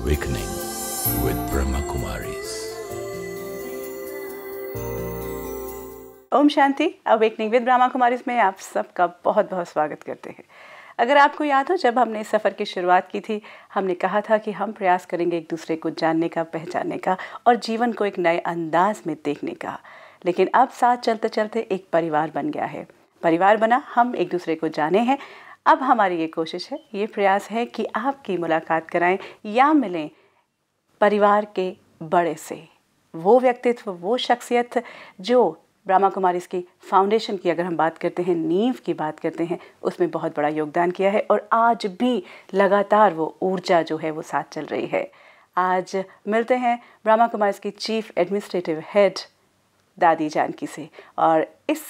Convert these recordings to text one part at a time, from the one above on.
Awakening with Brahma Kumaris. ओम शांति awakening with Brahma Kumari में आप सबका बहुत बहुत स्वागत करते हैं। अगर आपको याद हो, जब हमने इस सफ़र की शुरुआत की थी, हमने कहा था कि हम प्रयास करेंगे एक दूसरे को जानने का, पहचानने का और जीवन को एक नए अंदाज में देखने का। लेकिन अब साथ चलते चलते एक परिवार बन गया है। परिवार बना, हम एक दूसरे को जाने हैं। अब हमारी ये कोशिश है, ये प्रयास है कि आपकी मुलाकात कराएँ या मिलें परिवार के बड़े से। वो व्यक्तित्व, वो शख्सियत जो ब्रह्मा कुमारी की फाउंडेशन की अगर हम बात करते हैं, नींव की बात करते हैं, उसमें बहुत बड़ा योगदान किया है और आज भी लगातार वो ऊर्जा जो है, वो साथ चल रही है। आज मिलते हैं ब्रह्मा कुमारी की चीफ एडमिनिस्ट्रेटिव हेड दादी जानकी से और इस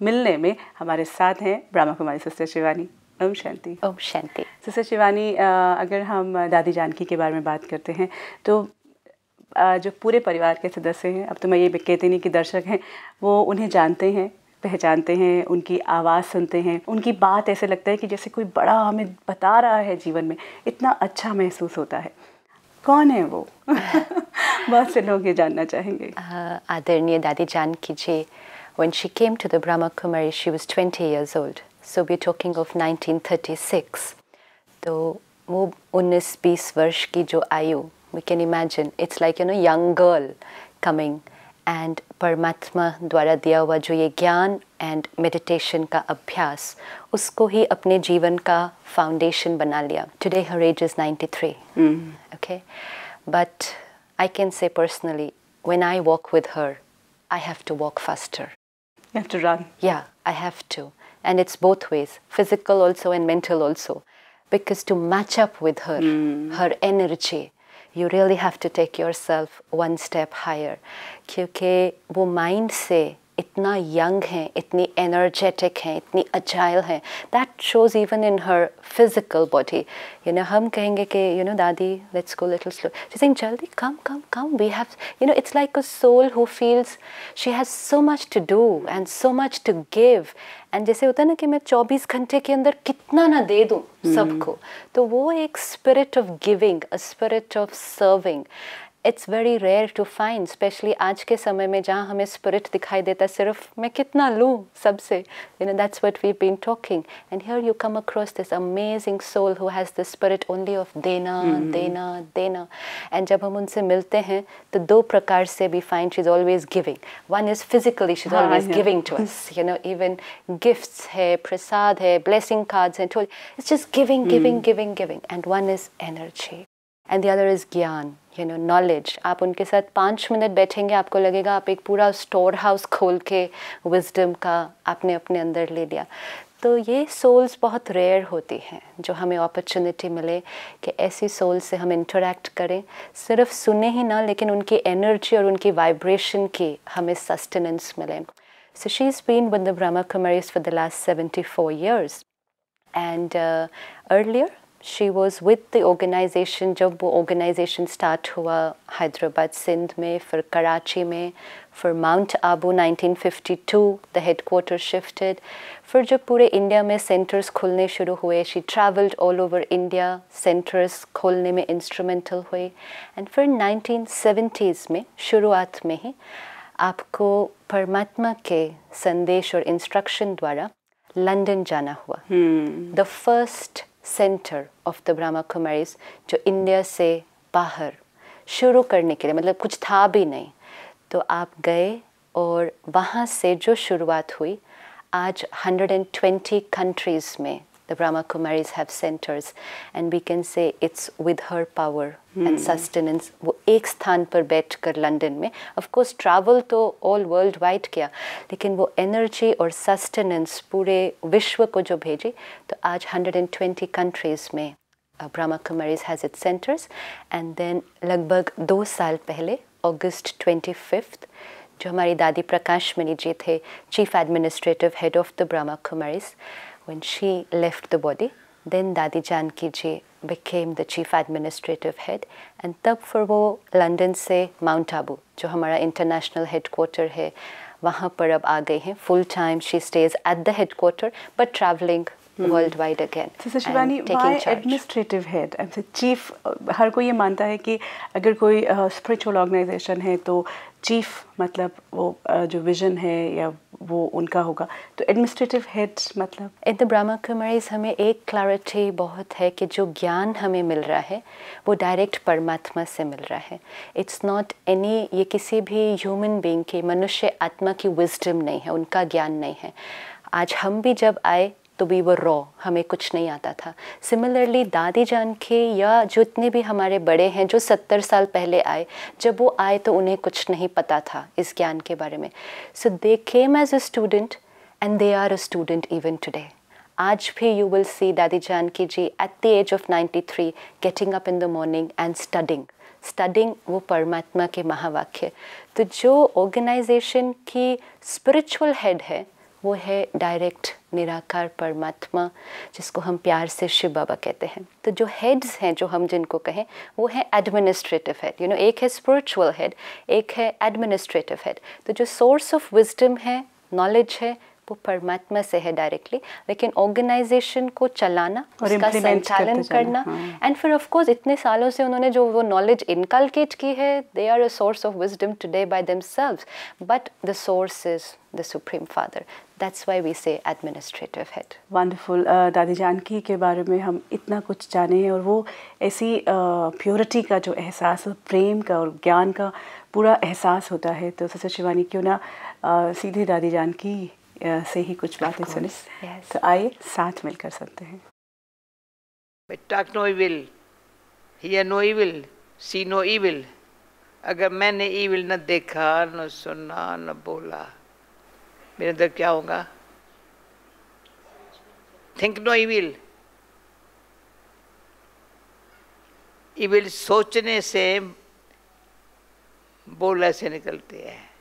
मिलने में हमारे साथ हैं ब्रह्मा कुमारी सिस्टर शिवानी। ओम शांति। ओम शांति। सिस्टर शिवानी अगर हम दादी जानकी के बारे में बात करते हैं तो जो पूरे परिवार के सदस्य हैं अब तो मैं ये कहती नहीं कि दर्शक हैं वो उन्हें जानते हैं पहचानते हैं उनकी आवाज़ सुनते हैं उनकी बात ऐसे लगता है कि जैसे कोई बड़ा हमें बता रहा है जीवन में इतना अच्छा महसूस होता है। कौन है वो? बहुत से लोग ये जानना चाहेंगे। आदरणीय दादी जानकी जी when she came to the Brahma Kumari she was 20 years old so we're talking of 1936 तो वो 19-20 वर्ष की जो आयु we can imagine it's like you know young girl coming and परमात्मा द्वारा दिया हुआ जो ये ज्ञान एंड मेडिटेशन का अभ्यास उसको ही अपने जीवन का फाउंडेशन बना लिया today her age is 93 okay but i can say personally when i walk with her i have to walk faster You have to run. yeah i have to and it's both ways physical also and mental also because to match up with her her energy you really have to take yourself one step higher क्योंकि वो mind से इतना young हैं इतनी energetic हैं इतनी agile हैं। That shows even in her physical body you know हम कहेंगे कि you know Dadi let's go little slow सिंग जल्दी come come come we have you know it's like a soul who feels she has so much to do and so much to give and जैसे होता है ना कि मैं 24 घंटे के अंदर कितना ना दे दूँ सबको तो वो एक spirit of giving a spirit of serving it's very rare to find specially आज के समय में जहाँ हमें स्पिरिट दिखाई देता है सिर्फ़ मैं कितना लूँ सबसे। You know that's what we been talking and here you come across this amazing soul who has the spirit only of देना देना देना एंड जब हम उनसे मिलते हैं तो दो प्रकार से we find she is always giving one is physically she is हाँ, always yeah. Giving to us. You know even gifts है प्रसाद है blessing cards and told it's just giving giving giving giving. And one is energy. And the other is ज्ञान you know knowledge आप उनके साथ पाँच minute बैठेंगे आपको लगेगा आप एक पूरा स्टोर हाउस खोल के विजडम का आपने अपने अंदर ले लिया। तो ये सोल्स बहुत रेयर होती हैं जो हमें अपॉर्चुनिटी मिले कि ऐसी सोल से हम इंटरेक्ट करें। सिर्फ़ सुने ही ना लेकिन उनकी एनर्जी और उनकी वाइब्रेशन की हमें सस्टेनेंस मिले। So she's been with the Brahma Kumaris for the last 74 years. And uh, earlier, she was with the organization जब वो organization start हुआ हैदराबाद सिंध में फिर कराची में फिर Mount Abu 1952 the headquarters shifted फिर जब पूरे इंडिया में centers खुलने शुरू हुए she traveled all over India centers खोलने में instrumental हुई and फिर 1970s में शुरुआत में ही आपको परमात्मा के संदेश और इंस्ट्रक्शन द्वारा लंदन जाना हुआ the first centre of the Brahma Kumaris जो इंडिया से बाहर, शुरू करने के लिए मतलब कुछ था भी नहीं। तो आप गए और वहाँ से जो शुरुआत हुई, आज 120 कंट्रीज़ में the Brahma Kumaris have centers and we can say it's with her power and sustenance वो एक स्थान पर बैठ कर लंदन में of course travel तो all world wide किया लेकिन वो energy और sustenance पूरे विश्व को जो भेजी तो आज 120 countries में uh, Brahma Kumaris has its centers and then लगभग दो साल पहले अगस्त 25th जो हमारी दादी प्रकाश मणि जी थे chief administrative head of the Brahma Kumaris when she left the body, then दादी जानकी जी became the chief administrative head. And तब फिर वो लंदन से माउंट आबू जो हमारा इंटरनेशनल हेडक्वार्टर है वहाँ पर अब आ गई हैं full time she stays at the headquarter but travelling worldwide again. Sister Shivani, why charge. administrative head? And the chief, uh, हर कोई ये मानता है कि अगर कोई स्पिरिचुअल ऑर्गेनाइजेशन है तो चीफ मतलब वो uh, जो विजन है या वो उनका होगा तो एडमिनिस्ट्रेटिव हेड मतलब इन द ब्रह्मा कुमारीज हमें एक क्लैरिटी बहुत है कि जो ज्ञान हमें मिल रहा है वो डायरेक्ट परमात्मा से मिल रहा है इट्स नॉट एनी ये किसी भी ह्यूमन बीइंग की मनुष्य आत्मा की विजडम नहीं है उनका ज्ञान नहीं है आज हम भी जब आए तो वी वो रॉ हमें कुछ नहीं आता था। सिमिलरली दादी जान के या जितने भी हमारे बड़े हैं जो सत्तर साल पहले आए, जब वो आए तो उन्हें कुछ नहीं पता था इस ज्ञान के बारे में। So they came as a student and they are a student even today आज भी you will see Dadi Janki ji at the age of 93 getting up in the morning and studying studying वो परमात्मा के महावाक्य। तो जो organisation की spiritual head है वो है डायरेक्ट निराकार परमात्मा, जिसको हम प्यार से शिव बाबा कहते हैं। तो जो हेड्स हैं, जो हम जिनको कहें, वो है एडमिनिस्ट्रेटिव हेड यू नो एक है स्पिरिचुअल हेड एक है एडमिनिस्ट्रेटिव हेड तो जो सोर्स ऑफ़ विजडम है नॉलेज है वो परमात्मा से है डायरेक्टली लेकिन ऑर्गेनाइजेशन को चलाना और उसका संचालन करना। हाँ। एंड फिर ऑफ़ कोर्स इतने सालों से उन्होंने जो वो नॉलेज इनकलकेट की है they are a source of wisdom today by themselves but the source is the supreme father that's why we say administrative head wonderful Dadi Janki के बारे में हम इतना कुछ जाने हैं और वो ऐसी प्योरिटी uh, का जो एहसास और प्रेम का और ज्ञान का पूरा एहसास होता है। तो सिस्टर शिवानी क्यों ना अ, सीधे दादी जानकी से ही कुछ बातें सुने yes. तो आइए साथ मिलकर सुनते हैं But talk no evil, hear no evil, see no evil. अगर मैंने evil न देखा न सुना न बोला मेरे अंदर क्या होगा थिंक नो evil. evil सोचने से बोल से निकलते हैं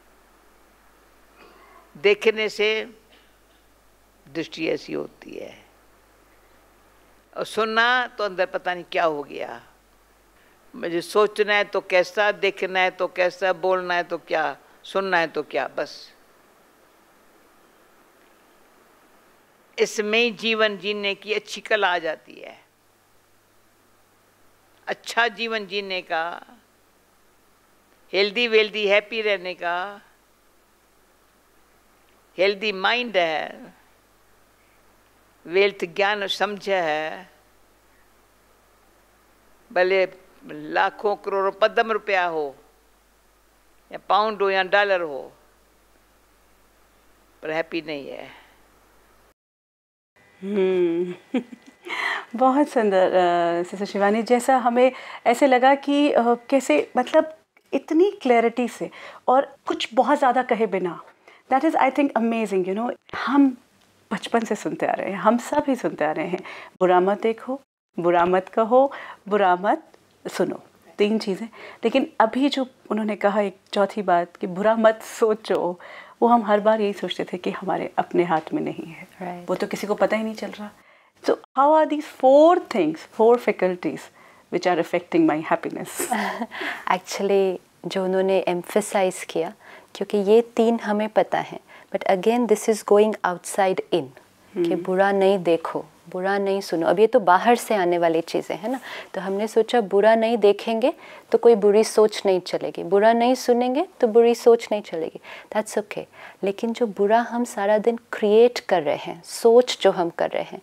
देखने से दृष्टि ऐसी होती है। और सुनना तो अंदर पता नहीं क्या हो गया। मुझे सोचना है तो कैसा, देखना है तो कैसा, बोलना है तो क्या, सुनना है तो क्या, बस। इसमें ही जीवन जीने की अच्छी कला आ जाती है। अच्छा जीवन जीने का, हेल्दी वेल्दी, हैप्पी रहने का हेल्दी माइंड है, वेल्थ ज्ञान समझ है। भले लाखों करोड़ों पदम रुपया हो, या पाउंड हो, या डॉलर हो, पर हैप्पी नहीं है। हम्म। बहुत सुंदर सिस्टर शिवानी, जैसा हमें ऐसे लगा कि कैसे मतलब इतनी क्लैरिटी से और कुछ बहुत ज़्यादा कहे बिना। That is I think amazing you know हम बचपन से सुनते आ रहे हैं हम सब ही सुनते आ रहे हैं। बुरा मत देखो बुरा मत कहो बुरा मत सुनो। तीन चीज़ें। लेकिन अभी जो उन्होंने कहा एक चौथी बात कि बुरा मत सोचो वो हम हर बार यही सोचते थे कि हमारे अपने हाथ में नहीं है। Right. वो तो किसी को पता ही नहीं चल रहा। So how are these four things four faculties which are affecting my happiness actually जो उन्होंने एम्फेसाइज किया क्योंकि ये तीन हमें पता है। But again this is going outside in कि बुरा नहीं देखो बुरा नहीं सुनो। अब ये तो बाहर से आने वाली चीज़ें हैं ना? तो हमने सोचा बुरा नहीं देखेंगे तो कोई बुरी सोच नहीं चलेगी। बुरा नहीं सुनेंगे तो बुरी सोच नहीं चलेगी। That's okay okay. लेकिन जो बुरा हम सारा दिन क्रिएट कर रहे हैं सोच जो हम कर रहे हैं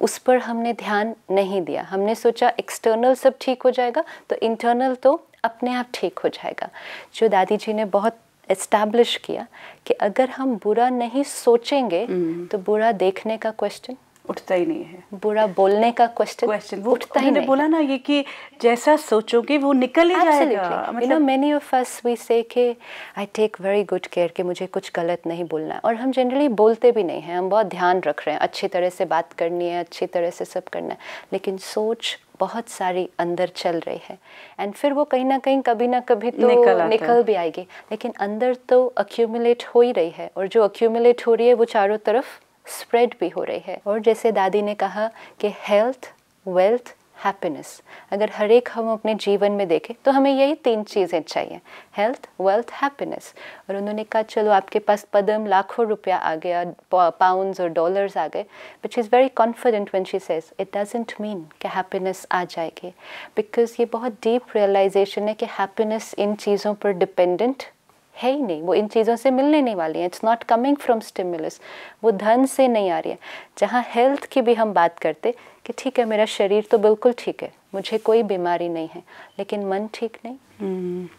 उस पर हमने ध्यान नहीं दिया। हमने सोचा एक्सटर्नल सब ठीक हो जाएगा तो इंटरनल तो अपने आप ठीक हो जाएगा। जो दादी जी ने बहुत एस्टैब्लिश किया कि अगर हम बुरा नहीं सोचेंगे तो बुरा देखने का क्वेश्चन उठता ही नहीं है। बुरा बोलने का क्वेश्चन क्वेश्चन वो उठता ही नहीं बोला ना ये कि जैसा सोचोगे वो निकल ही जाएगा. You know, many of us we say कि I take very good care कि मुझे कुछ गलत नहीं बोलना है। और हम जनरली बोलते भी नहीं हैं। हम बहुत ध्यान रख रहे हैं। अच्छी तरह से बात करनी है अच्छी तरह से सब करना है। लेकिन सोच बहुत सारी अंदर चल रही है। एंड फिर वो कहीं ना कहीं कभी ना कभी तो निकल है। निकल भी आएगी। लेकिन अंदर तो अक्यूमुलेट हो ही रही है। और जो अक्यूमुलेट हो रही है वो चारों तरफ़ स्प्रेड भी हो रही है। और जैसे दादी ने कहा कि हेल्थ वेल्थ हैप्पीनेस अगर हर एक हम अपने जीवन में देखें तो हमें यही तीन चीज़ें चाहिए। हेल्थ वेल्थ हैप्पीनेस और उन्होंने कहा, चलो, आपके पास पदम लाखों रुपया आ गया पाउंड्स और डॉलर्स आ गए। But she is very confident one she says it doesn't mean कि हैप्पीनेस आ जाएगी। बिकॉज़ ये बहुत डीप रियलाइजेशन है कि हैप्पीनेस इन चीज़ों पर डिपेंडेंट है ही नहीं। वो इन चीज़ों से मिलने नहीं वाली हैं। It's not coming from stimulus वो धन से नहीं आ रही है। जहाँ हेल्थ की भी हम बात करते कि ठीक है, मेरा शरीर तो बिल्कुल ठीक है। मुझे कोई बीमारी नहीं है। लेकिन मन ठीक नहीं।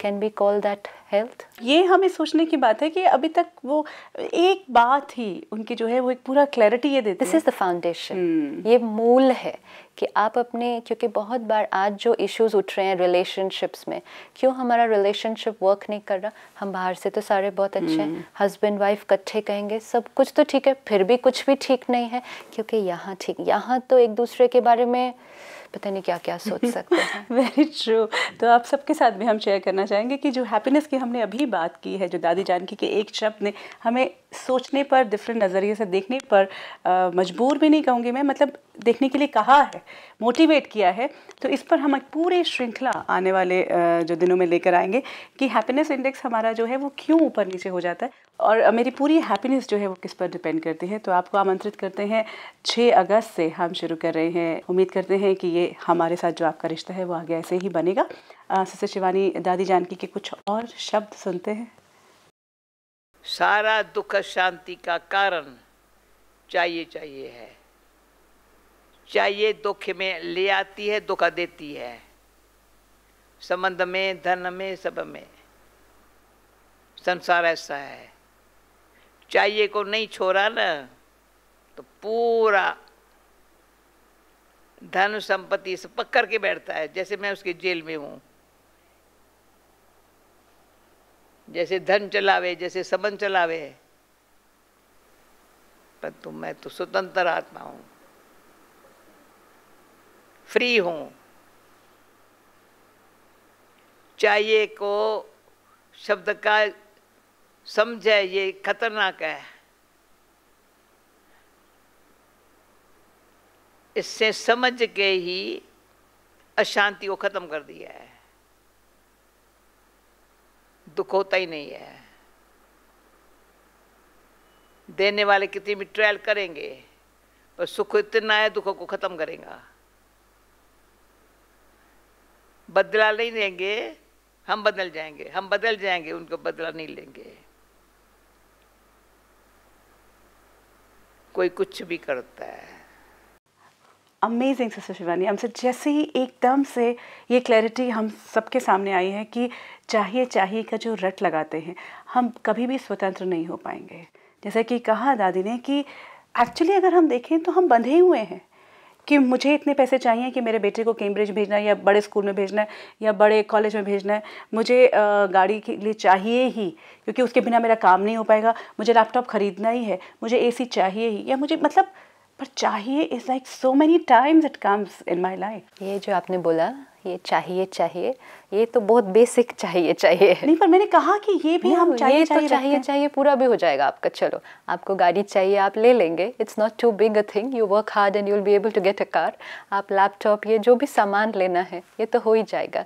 Can be call that health ये हमें सोचने की बात है कि अभी तक वो एक बात ही उनकी जो है वो एक पूरा क्लैरिटी ये देती दिस इज़ द फाउंडेशन ये मूल है कि आप अपने क्योंकि बहुत बार आज जो इश्यूज़ उठ रहे हैं रिलेशनशिप्स में क्यों हमारा रिलेशनशिप वर्क नहीं कर रहा? हम बाहर से तो सारे बहुत अच्छे हैं। हस्बैंड वाइफ इकट्ठे कहेंगे सब कुछ तो ठीक है फिर भी कुछ भी ठीक नहीं है क्योंकि यहाँ ठीक यहाँ तो एक दूसरे के बारे में पता नहीं क्या क्या सोच सकते हैं। वेरी ट्रू तो आप सबके साथ भी हम शेयर करना चाहेंगे कि जो हैप्पीनेस की हमने अभी बात की है जो दादी जानकी के एक शब्द ने हमें सोचने पर डिफरेंट नज़रिए से देखने पर मजबूर भी नहीं कहूँगी मैं मतलब देखने के लिए कहा है मोटिवेट किया है तो इस पर हम पूरी श्रृंखला आने वाले जो दिनों में लेकर आएँगे कि हैप्पीनेस इंडेक्स हमारा जो है वो क्यों ऊपर नीचे हो जाता है और मेरी पूरी हैप्पीनेस जो है वो किस पर डिपेंड करती है। तो आपको आमंत्रित करते हैं 6 अगस्त से हम शुरू कर रहे हैं। उम्मीद करते हैं कि ये हमारे साथ जो आपका रिश्ता है वो आगे ऐसे ही बनेगा। सिस्टर शिवानी, दादी जानकी के कुछ और शब्द सुनते हैं। सारा दुख शांति का कारण चाहिए चाहिए है। चाहिए दुख में ले आती है दुख देती है। संबंध में, धन में, सब में। संसार ऐसा है। चाहिए को नहीं छोड़ा ना तो पूरा धन संपत्ति से पकड़ के बैठता है। जैसे मैं उसकी जेल में हूँ। जैसे धन चलावे, जैसे संबंध चलावे। परंतु मैं तो स्वतंत्र आत्मा हूँ। फ्री हूँ। चाहिए को शब्द का समझे, ये खतरनाक है। इससे समझ के ही अशांति को खत्म कर दिया है। दुख होता ही नहीं है। देने वाले कितनी भी ट्रायल करेंगे, पर सुख इतना है, दुखों को खत्म करेगा। बदला नहीं देंगे, हम बदल जाएँगे, हम बदल जाएँगे, उनको बदला नहीं लेंगे। कोई कुछ भी करता है। अमेजिंग सिस्टर शिवानी हमसे जैसे ही एकदम से ये क्लैरिटी हम सबके सामने आई है कि चाहिए चाहिए का जो रट लगाते हैं, हम कभी भी स्वतंत्र नहीं हो पाएँगे। जैसे कि कहा दादी ने कि एक्चुअली अगर हम देखें तो हम बंधे हुए हैं कि मुझे इतने पैसे चाहिए कि मेरे बेटे को कैम्ब्रिज भेजना है या बड़े स्कूल में भेजना है या बड़े कॉलेज में भेजना है। मुझे गाड़ी के लिए चाहिए ही, क्योंकि उसके बिना मेरा काम नहीं हो पाएगा। मुझे लैपटॉप ख़रीदना ही है, मुझे एसी चाहिए ही, या मुझे मतलब पर चाहिए is like so many times it comes in my life ये जो आपने बोला ये चाहिए चाहिए ये तो बहुत बेसिक चाहिए चाहिए। नहीं पर मैंने कहा कि ये भी हम चाहिए ये चाहिए तो चाहिए चाहिए पूरा भी हो जाएगा आपका चलो। आपको गाड़ी चाहिए आप ले लेंगे। It's not too big a thing you work hard and you will be able to get a car आप लैपटॉप ये जो भी सामान लेना है ये तो हो ही जाएगा।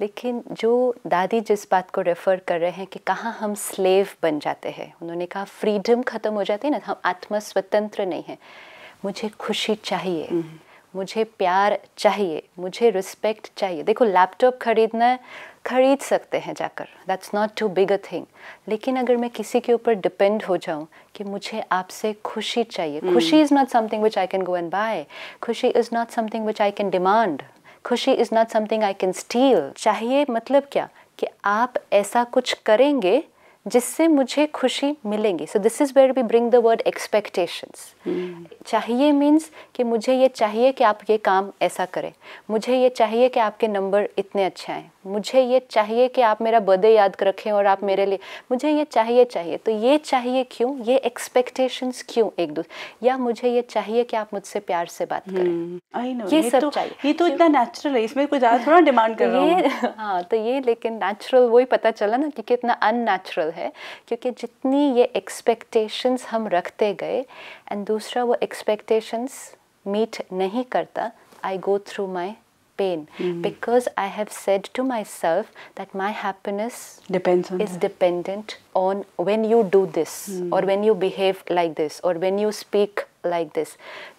लेकिन जो दादी जिस बात को रेफ़र कर रहे हैं कि कहाँ हम स्लेव बन जाते हैं उन्होंने कहा फ्रीडम ख़त्म हो जाती है ना हम आत्म स्वतंत्र नहीं हैं। मुझे खुशी चाहिए हम्म। मुझे प्यार चाहिए मुझे रिस्पेक्ट चाहिए। देखो लैपटॉप खरीदना है खरीद सकते हैं जाकर। That's not too big a thing लेकिन अगर मैं किसी के ऊपर डिपेंड हो जाऊँ कि मुझे आपसे खुशी चाहिए। mm. खुशी is not something which I can go and buy खुशी is not something which I can demand खुशी is not something I can steal चाहिए मतलब क्या? कि आप ऐसा कुछ करेंगे जिससे मुझे खुशी मिलेंगी। So this is where we bring the word expectations चाहिए मीन्स कि मुझे ये चाहिए कि आप ये काम ऐसा करें। मुझे ये चाहिए कि आपके नंबर इतने अच्छे आएँ। मुझे ये चाहिए कि आप मेरा बर्थडे याद रखें और आप मेरे लिए। मुझे ये चाहिए चाहिए। तो ये चाहिए क्यों? ये एक्सपेक्टेशंस क्यों एक दूसरे या मुझे ये चाहिए कि आप मुझसे प्यार से बात करें। Hmm, ये, ये सब तो, चाहिए। ये तो इतना नेचुरल है। इसमें कोई ज़्यादा थोड़ा डिमांड कर रहा ये हाँ। तो ये लेकिन नेचुरल वही पता चला ना कि कितना अननेचुरल है क्योंकि जितनी ये एक्सपेक्टेशंस हम रखते गए एंड दूसरा वो एक्सपेक्टेशंस मीट नहीं करता I go through my pain because I have said to myself that my happiness is dependent on when you do this और when you behave like this और when you speak like this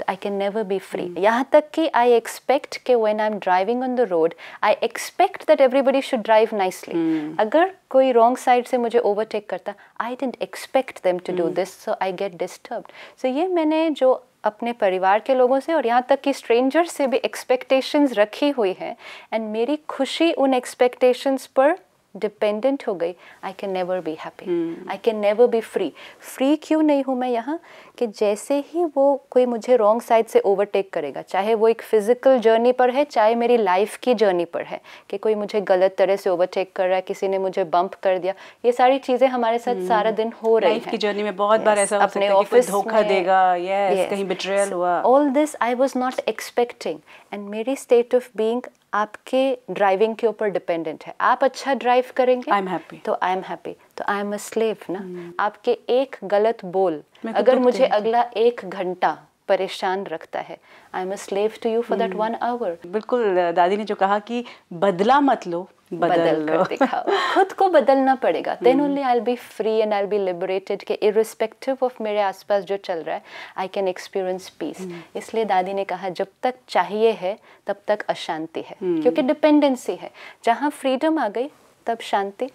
I can never be free यहाँ तक कि I expect कि when I'm driving on the road I expect that everybody should drive nicely Mm. अगर कोई wrong side से मुझे overtake करता I didn't expect them to mm. do this so I get disturbed so ये मैंने जो अपने परिवार के लोगों से और यहाँ तक कि स्ट्रेंजर से भी एक्सपेक्टेशंस रखी हुई है एंड मेरी खुशी उन एक्सपेक्टेशंस पर डिपेंडेंट हो गई I can never be happy I can never be free free क्यों नहीं हूँ मैं यहाँ? कि जैसे ही वो कोई मुझे रॉन्ग साइड से ओवरटेक करेगा चाहे वो एक फ़िज़िकल जर्नी पर है चाहे मेरी लाइफ की जर्नी पर है कि कोई मुझे गलत तरह से ओवरटेक कर रहा है किसी ने मुझे बम्प कर दिया ये सारी चीज़ें हमारे साथ hmm. सारा दिन हो रही हैं की जर्नी में बहुत yes, बार ऐसा हो सकता है कि कोई office धोखा देगा यस Yes. कहीं बिट्रेयल हुआ। all this I was not expecting and मेरी स्टेट ऑफ़ being आपके ड्राइविंग के ऊपर डिपेंडेंट है। आप अच्छा ड्राइव करेंगे आई एम हैप्पी तो आई एम हैप्पी तो आई एम अ स्लेव ना? आपके एक गलत बोल अगर मुझे अगला एक घंटा परेशान रखता है I am a slave to you for that one hour बिल्कुल दादी ने जो कहा कि बदला मत लो बदल कर दिखाओ। खुद को बदलना पड़ेगा। Then only I be free and I be liberated के इरिस्पेक्टिव ऑफ़ मेरे आसपास जो चल रहा है आई कैन एक्सपीरियंस पीस इसलिए दादी ने कहा जब तक चाहिए है तब तक अशांति है। hmm. क्योंकि डिपेंडेंसी है। जहाँ फ्रीडम आ गई तब शांति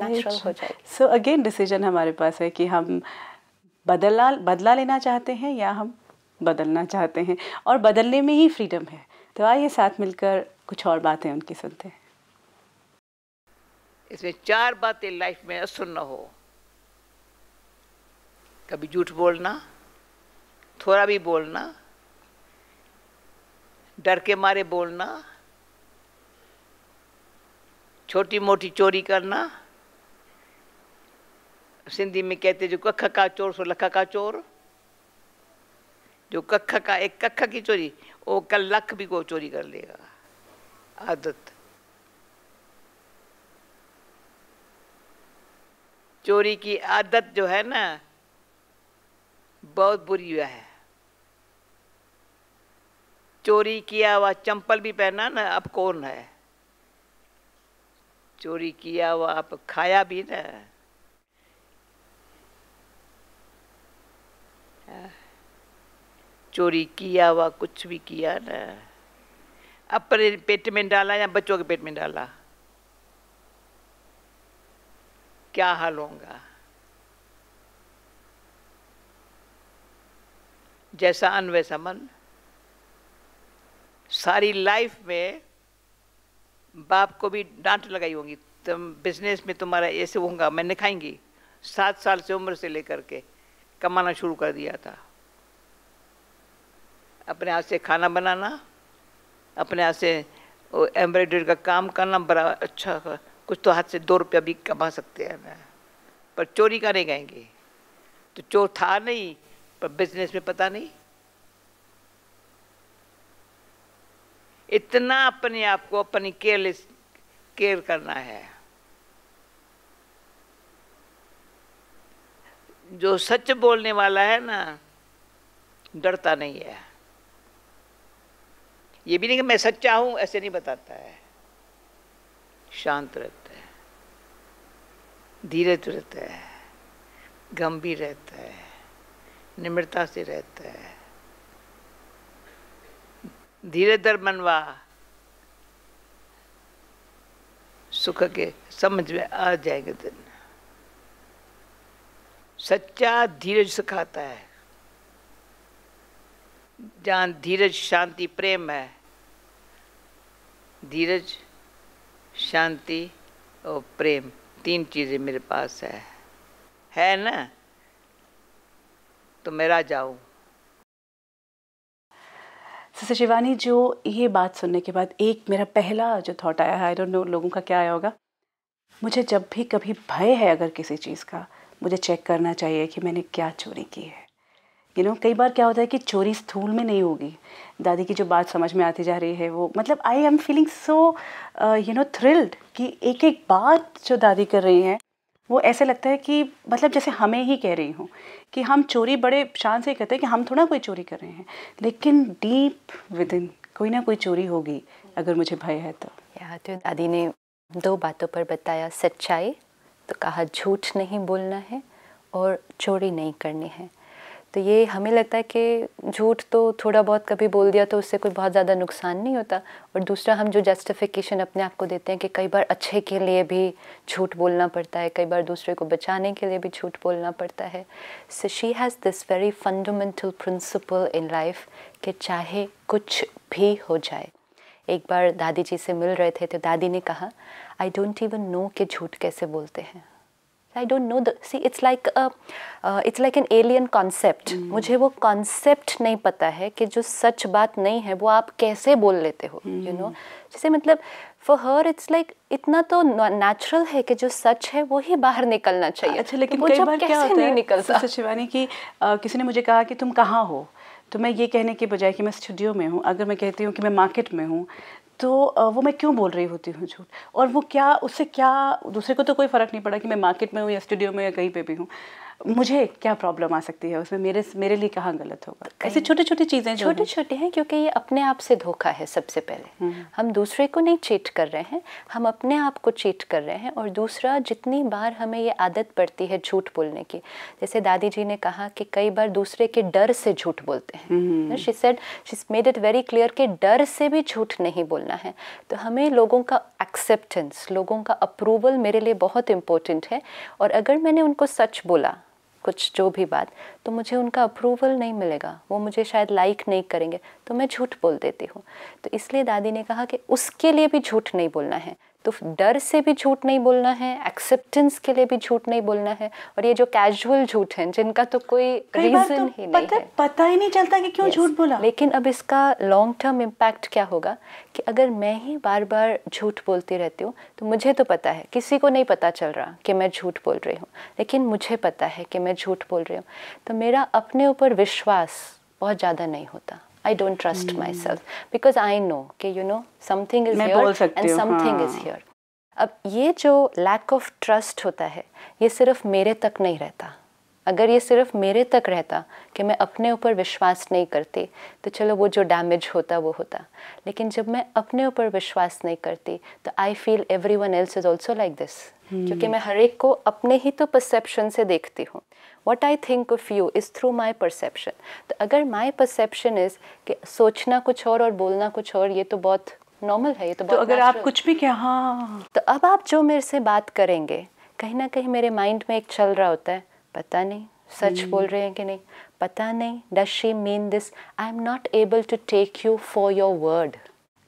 नेचुरल हो जाएगी। सो अगेन डिसीज़न हमारे पास है कि हम बदला बदला लेना चाहते हैं या हम बदलना चाहते हैं। और बदलने में ही फ्रीडम है। तो आइए साथ मिलकर कुछ और बातें उनकी सुनते हैं। इसमें चार बातें लाइफ में असुर न हो। कभी झूठ बोलना, थोड़ा भी बोलना, डर के मारे बोलना, छोटी मोटी चोरी करना, सिंधी में कहते जो कख का चोर सो लख का चोर। जो कख का एक कख की चोरी, वो कल लख भी को चोरी कर लेगा। आदत। चोरी की आदत जो है ना, बहुत बुरी हुआ है। चोरी किया हुआ चंपल भी पहना ना, अब कौन है? चोरी किया हुआ आप खाया भी ना। चोरी किया हुआ कुछ भी किया ना। अपने पेट में डाला या बच्चों के पेट में डाला? क्या हाल होगा? जैसा अन्न वैसा मन सारी लाइफ में बाप को भी डांट लगाई होगी। तुम बिज़नेस में तुम्हारा ऐसे होगा मैंने खाएँगी। सात साल से उम्र से लेकर के कमाना शुरू कर दिया था। अपने हाथ से खाना बनाना, अपने हाथ से एम्ब्रॉयडरी का काम करना बड़ा अच्छा कुछ तो हाथ से दो रुपया भी कमा सकते हैं ना। पर चोरी करने गएँगे तो चोर था नहीं, पर बिज़नेस में पता नहीं। इतना अपने आप को, अपनी केयरलेस केयर करना है। जो सच बोलने वाला है ना, डरता नहीं है। ये भी नहीं कि मैं सच्चा हूँ, ऐसे नहीं बताता है। शांत रहता है, धीरज रहता है, गंभीर रहता है, निम्रता से रहता है। धीरे धर मनवा, सुख के समझ में आ जाएँगे दिन। सच्चा धीरज सिखाता है। जहाँ धीरज शांति प्रेम है, धीरज शांति और प्रेम, तीन चीज़ें मेरे पास है। है ना? तो मैं राजा हूँ। सिस्टर शिवानी, जो ये बात सुनने के बाद एक मेरा पहला जो थॉट आया है आई डोंट नो लोगों का क्या आया होगा। मुझे जब भी कभी भय है अगर किसी चीज़ का, मुझे चेक करना चाहिए कि मैंने क्या चोरी की है। यू नो कई बार क्या होता है कि चोरी स्थूल में नहीं होगी। दादी की जो बात समझ में आती जा रही है वो मतलब I am feeling so you know thrilled कि एक एक बात जो दादी कर रही हैं, वो ऐसे लगता है कि मतलब जैसे हमें ही कह रही हूँ कि हम चोरी बड़े शान से ही कहते हैं कि हम थोड़ा कोई चोरी कर रहे हैं। लेकिन डीप विद इन कोई ना कोई चोरी होगी अगर मुझे भय है तो। या तो दादी ने दो बातों पर बताया, सच्चाई तो कहा झूठ नहीं बोलना है और चोरी नहीं करनी है। तो ये हमें लगता है कि झूठ तो थोड़ा बहुत कभी बोल दिया तो उससे कोई बहुत ज़्यादा नुकसान नहीं होता। और दूसरा, हम जो जस्टिफिकेशन अपने आप को देते हैं कि कई बार अच्छे के लिए भी झूठ बोलना पड़ता है, कई बार दूसरे को बचाने के लिए भी झूठ बोलना पड़ता है। So she has this very fundamental principle in life कि चाहे कुछ भी हो जाए। एक बार दादी जी से मिल रहे थे तो दादी ने कहा आई डोंट इवन नो कि झूठ कैसे बोलते हैं। I don't know see it's like it's like an alien concept मुझे वो कॉन्सेप्ट नहीं पता है कि जो सच बात नहीं है वो आप कैसे बोल लेते हो यू नो जैसे मतलब फॉर हर इट्स लाइक इतना तो नेचुरल है कि जो सच है वो ही बाहर निकलना चाहिए। अच्छा लेकिन तो कई बार क्या होता नहीं है निकलता शिवानी कि uh, किसी ने मुझे कहा कि तुम कहाँ हो? तो मैं ये कहने के बजाय कि मैं स्टूडियो में हूँ। अगर मैं कहती हूँ कि मैं मार्केट में हूँ तो वो मैं क्यों बोल रही होती हूँ झूठ? और वो क्या, उससे क्या, दूसरे को तो कोई फ़र्क नहीं पड़ा कि मैं मार्केट में हूँ या स्टूडियो में या कहीं पे भी हूँ। मुझे क्या प्रॉब्लम आ सकती है उसमें? मेरे मेरे लिए कहाँ गलत होगा? ऐसी छोटी छोटी चीज़ें छोटे छोटे हैं क्योंकि ये अपने आप से धोखा है सबसे पहले। हम्म। हम दूसरे को नहीं चीट कर रहे हैं हम अपने आप को चीट कर रहे हैं और दूसरा जितनी बार हमें ये आदत पड़ती है झूठ बोलने की जैसे दादी जी ने कहा कि कई बार दूसरे के डर से झूठ बोलते हैं। She said she made it very clear कि डर से भी झूठ नहीं बोलना है। तो हमें लोगों का एक्सेप्टेंस लोगों का अप्रूवल मेरे लिए बहुत इंपॉर्टेंट है। और अगर मैंने उनको सच बोला कुछ जो भी बात तो मुझे उनका अप्रूवल नहीं मिलेगा। वो मुझे शायद लाइक नहीं करेंगे तो मैं झूठ बोल देती हूँ। तो इसलिए दादी ने कहा कि उसके लिए भी झूठ नहीं बोलना है। तो डर से भी झूठ नहीं बोलना है एक्सेप्टेंस के लिए भी झूठ नहीं बोलना है और ये जो कैजुअल झूठ हैं जिनका तो कोई रीजन तो ही नहीं है। पता ही नहीं चलता कि क्यों झूठ बोला। लेकिन अब इसका लॉन्ग टर्म इम्पैक्ट क्या होगा कि अगर मैं ही बार बार झूठ बोलती रहती हूँ तो मुझे तो पता है किसी को नहीं पता चल रहा कि मैं झूठ बोल रही हूँ लेकिन मुझे पता है कि मैं झूठ बोल रही हूँ। तो मेरा अपने ऊपर विश्वास बहुत ज़्यादा नहीं होता। I don't trust mm. myself because I know कि you know something is here and something हाँ. is here. अब ये जो lack of trust होता है ये सिर्फ मेरे तक नहीं रहता अगर ये सिर्फ़ मेरे तक रहता कि मैं अपने ऊपर विश्वास नहीं करती तो चलो वो जो डैमेज होता वो होता। लेकिन जब मैं अपने ऊपर विश्वास नहीं करती तो I feel everyone else is also like this क्योंकि मैं हर एक को अपने ही तो परसेप्शन से देखती हूँ। What I think of you is through my perception तो अगर माई परसेप्शन इज़ कि सोचना कुछ और और बोलना कुछ और ये तो बहुत नॉर्मल है ये तो, तो अगर आप कुछ भी क्या हाँ। तो अब आप जो मेरे से बात करेंगे कहीं ना कहीं मेरे माइंड में एक चल रहा होता है पता नहीं सच hmm. बोल रहे हैं कि नहीं? पता नहीं does she mean this I am not able to take you for your word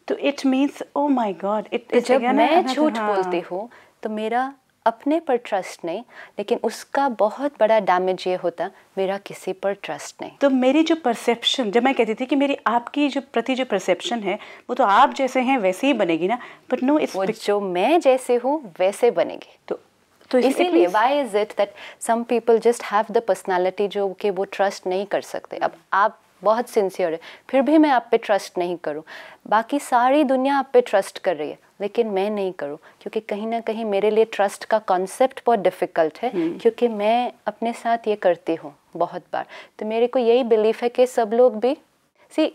तो it means oh my god it जब मैं झूठ हाँ। बोलती हूँ तो मेरा अपने पर ट्रस्ट नहीं लेकिन उसका बहुत बड़ा डैमेज ये होता मेरा किसी पर ट्रस्ट नहीं। तो मेरी जो परसेप्शन जब मैं कहती थी कि मेरी आपकी जो प्रति जो परसेप्शन है वो तो आप जैसे हैं वैसे ही बनेगी ना बट नो इस जो मैं जैसे हूँ वैसे बनेगी। तो तो इसीलिए why is it that some people just have the personality जो कि वो ट्रस्ट नहीं कर सकते? अब आप बहुत सिंसियर है फिर भी मैं आप पे ट्रस्ट नहीं करूँ। बाकी सारी दुनिया आप पे ट्रस्ट कर रही है लेकिन मैं नहीं करूँ क्योंकि कहीं ना कहीं मेरे लिए ट्रस्ट का कॉन्सेप्ट बहुत डिफ़िकल्ट है हम्म। क्योंकि मैं अपने साथ ये करती हूँ बहुत बार। तो मेरे को यही बिलीफ है कि सब लोग भी सी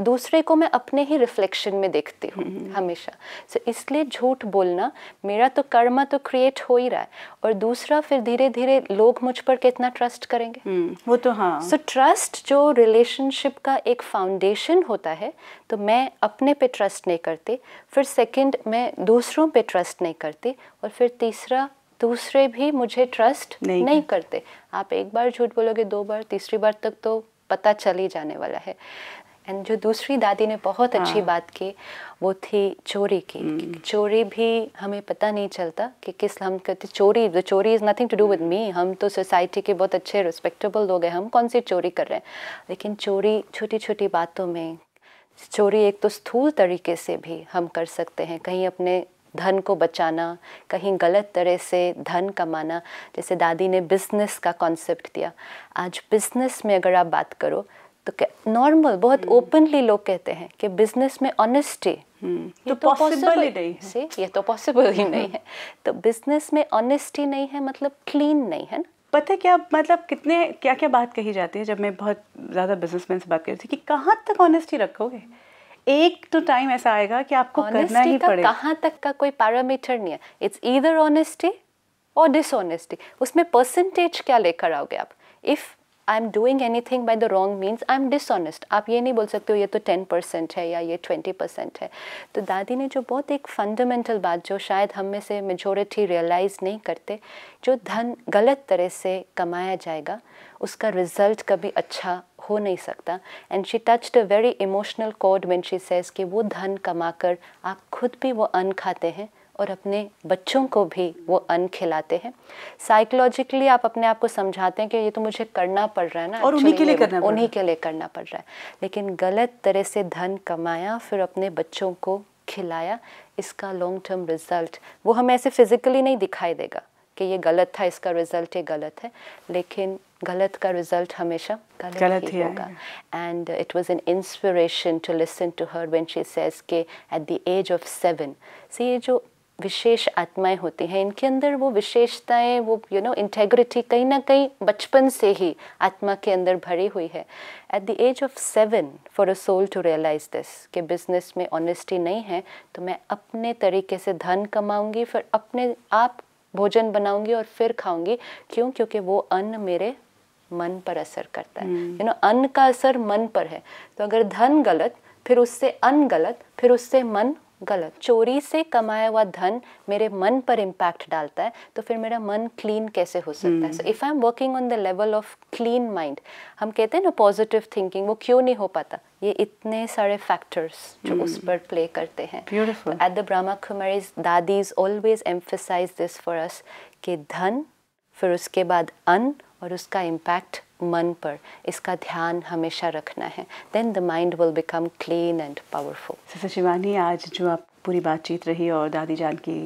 दूसरे को मैं अपने ही रिफ्लेक्शन में देखती हूँ हम्म। हमेशा। सो so, इसलिए झूठ बोलना मेरा तो कर्मा तो क्रिएट हो ही रहा है और दूसरा फिर धीरे धीरे लोग मुझ पर कितना ट्रस्ट करेंगे? हम्म, वो तो हाँ। सो so, ट्रस्ट जो रिलेशनशिप का एक फाउंडेशन होता है तो मैं अपने पे ट्रस्ट नहीं करती फिर सेकंड मैं दूसरों पे ट्रस्ट नहीं करती और फिर तीसरा दूसरे भी मुझे ट्रस्ट नहीं, नहीं करते। आप एक बार झूठ बोलोगे दो बार तीसरी बार तक तो पता चल ही जाने वाला है। एंड जो दूसरी दादी ने बहुत अच्छी हाँ. बात की वो थी चोरी की। हम्म। चोरी भी हमें पता नहीं चलता कि किस हम कहते चोरी द चोरी is nothing to do with me हम तो सोसाइटी के बहुत अच्छे रिस्पेक्टेबल लोग हैं। हम कौन सी चोरी कर रहे हैं? लेकिन चोरी छोटी छोटी बातों में चोरी एक तो स्थूल तरीके से भी हम कर सकते हैं। कहीं अपने धन को बचाना कहीं गलत तरह से धन कमाना। जैसे दादी ने बिज़नेस का कॉन्सेप्ट दिया। आज बिज़नेस में अगर आप बात करो तो नॉर्मल बहुत ओपनली हम्म। लोग कहते हैं कि बिज़नेस में ऑनेस्टी हम्म। तो पॉसिबल ही। नहीं से ये तो पॉसिबल ही नहीं है। तो बिज़नेस में ऑनेस्टी नहीं है मतलब क्लीन नहीं है ना? पता है क्या मतलब कितने क्या क्या बात कही जाती है जब मैं बहुत ज़्यादा बिजनेसमैन से बात कर रही थी कि कहाँ तक ऑनेस्टी रखोगे? एक तो टाइम ऐसा आएगा कि आपको करना ही पड़ेगा। कहाँ तक का कोई पैरामीटर नहीं है। इट्स ईदर ऑनेस्टी और डिसऑनेस्टी उसमें परसेंटेज क्या लेकर आओगे आप? If I am doing anything by the wrong means I am dishonest आप ये नहीं बोल सकते हो, ये तो टेन परसेंट है या ये ट्वेंटी परसेंट है। तो दादी ने जो बहुत एक फंडामेंटल बात, जो शायद हम में से मेजोरिटी रियलाइज़ नहीं करते, जो धन गलत तरह से कमाया जाएगा, उसका रिज़ल्ट कभी अच्छा हो नहीं सकता। And she touched a very emotional code when she says कि वो धन कमाकर आप खुद भी वो अन्न खाते हैं और अपने बच्चों को भी वो अन्न खिलाते हैं। साइकोलॉजिकली आप अपने आप को समझाते हैं कि ये तो मुझे करना पड़ रहा है ना और उन्हीं के लिए करना उन्हीं के लिए करना पड़ रहा है। लेकिन गलत तरह से धन कमाया फिर अपने बच्चों को खिलाया इसका लॉन्ग टर्म रिज़ल्ट वो हमें ऐसे फिजिकली नहीं दिखाई देगा कि ये गलत था इसका रिज़ल्ट ये गलत है। लेकिन गलत का रिज़ल्ट हमेशा गलत, गलत ही होगा। And it was an inspiration to listen to her when she says के at the age of seven से ये जो विशेष आत्माएँ होती हैं। इनके अंदर वो विशेषताएँ वो यू नो इंटेग्रिटी कहीं ना कहीं बचपन से ही आत्मा के अंदर भरी हुई है। At the age of seven for a soul to realise this कि बिज़नेस में ऑनेस्टी नहीं है तो मैं अपने तरीके से धन कमाऊँगी फिर अपने आप भोजन बनाऊँगी और फिर खाऊँगी। क्यों? क्योंकि वो अन्न मेरे मन पर असर करता है। यू नो अन्न का असर मन पर है। तो अगर धन गलत फिर उससे अन्न गलत फिर उससे मन गलत। चोरी से कमाया हुआ धन मेरे मन पर इम्पैक्ट डालता है तो फिर मेरा मन क्लीन कैसे हो सकता है? So if I am working on the level of clean mind हम कहते हैं ना पॉजिटिव थिंकिंग वो क्यों नहीं हो पाता? ये इतने सारे फैक्टर्स जो उस पर प्ले करते हैं. At the Brahma Kumaris dadis always emphasise this for us कि धन फिर उसके बाद अन्न और उसका इम्पैक्ट मन पर इसका ध्यान हमेशा रखना है। Then the mind will become clean and powerful Shivani, आज जो आप पूरी बातचीत रही और दादी जान की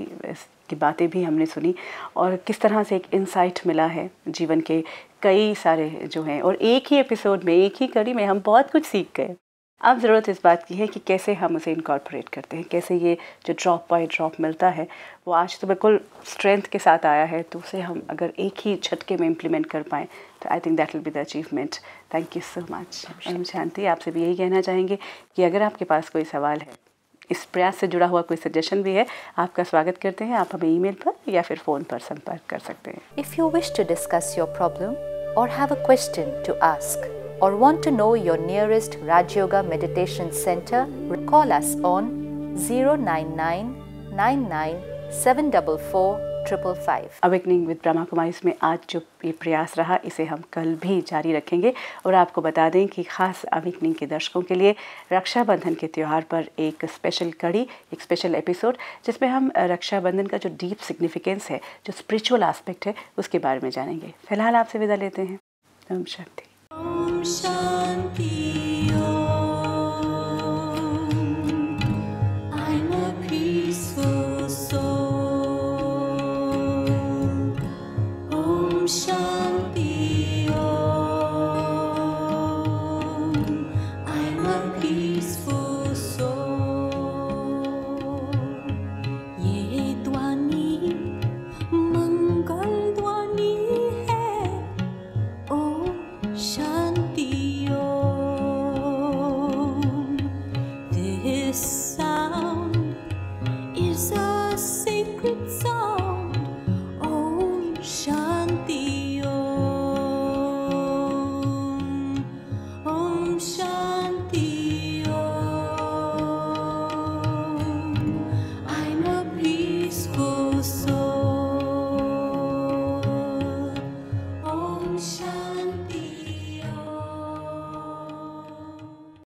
की बातें भी हमने सुनी, और किस तरह से एक इंसाइट मिला है जीवन के कई सारे जो हैं, और एक ही एपिसोड में, एक ही कड़ी में हम बहुत कुछ सीख गए। अब ज़रूरत इस बात की है कि कैसे हम उसे इनकॉर्पोरेट करते हैं कैसे ये जो ड्रॉप बाय ड्रॉप मिलता है वो आज तो बिल्कुल स्ट्रेंथ के साथ आया है तो उसे हम अगर एक ही झटके में इम्प्लीमेंट कर पाएँ तो I think that will be the achievement thank you so much M शांति आपसे भी यही कहना चाहेंगे कि अगर आपके पास कोई सवाल है इस प्रयास से जुड़ा हुआ कोई सजेशन भी है आपका स्वागत करते हैं आप हमें ईमेल पर या फिर फ़ोन पर संपर्क कर सकते हैं। If you wish to discuss your problem or have a question to ask or want to know your nearest Raj Yoga Meditation Center, call us on 099 awakening with Brahma Kumari में आज जो ये प्रयास रहा इसे हम कल भी जारी रखेंगे और आपको बता दें कि खास अवेकनिंग के दर्शकों के लिए रक्षाबंधन के त्यौहार पर एक स्पेशल कड़ी एक स्पेशल एपिसोड जिसमें हम रक्षाबंधन का जो डीप सिग्निफिकेंस है जो स्पिरिचुअल एस्पेक्ट है उसके बारे में जानेंगे। फ़िलहाल आपसे विदा लेते हैं। ओम शांति। 山巅。